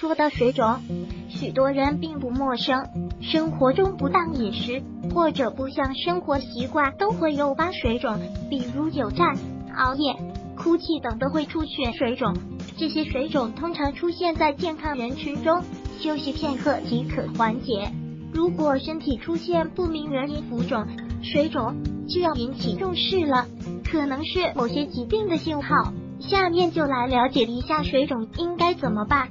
说到水肿，许多人并不陌生，生活中不当饮食或者不良生活习惯都会诱发水肿，比如久站、熬夜、哭泣等都会出现水肿。这些水肿通常出现在健康人群中，休息片刻即可缓解。如果身体出现不明原因浮肿、水肿，就要引起重视了，可能是某些疾病的信号。下面就来了解一下水肿应该怎么办。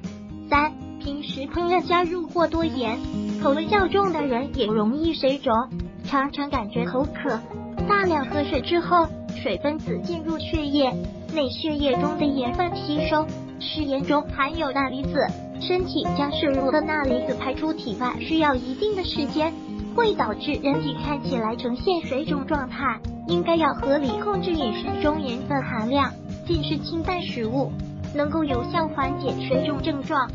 三、平时烹饪加入过多盐，口味较重的人也容易水肿，常常感觉口渴。大量喝水之后，水分子进入血液内，血液中的盐分吸收，食盐中含有钠离子，身体将摄入的钠离子排出体外需要一定的时间，会导致人体看起来呈现水肿状态。应该要合理控制饮食中盐分含量。进食清淡食物，能够有效缓解水肿症状。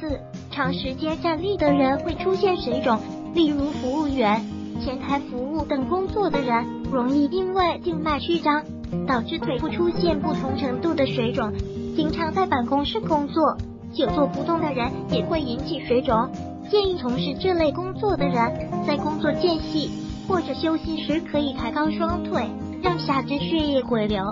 四、长时间站立的人会出现水肿，例如服务员、前台服务等工作的人，容易因为静脉曲张导致腿部出现不同程度的水肿。经常在办公室工作、久坐不动的人也会引起水肿。建议从事这类工作的人，在工作间隙或者休息时，可以抬高双腿，让下肢血液回流。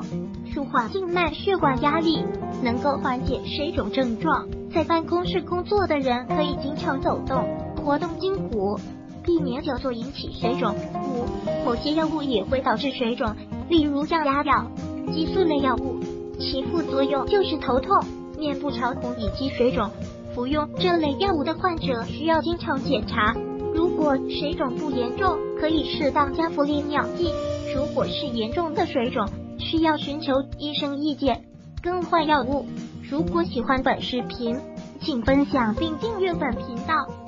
舒缓静脉血管压力，能够缓解水肿症状。在办公室工作的人可以经常走动，活动筋骨，避免久坐引起水肿。五，某些药物也会导致水肿，例如降压药、激素类药物，其副作用就是头痛、面部潮红以及水肿。服用这类药物的患者需要经常检查，如果水肿不严重，可以适当加服利尿剂；如果是严重的水肿，需要寻求医生意见，更换药物。如果喜欢本视频，请分享并订阅本频道。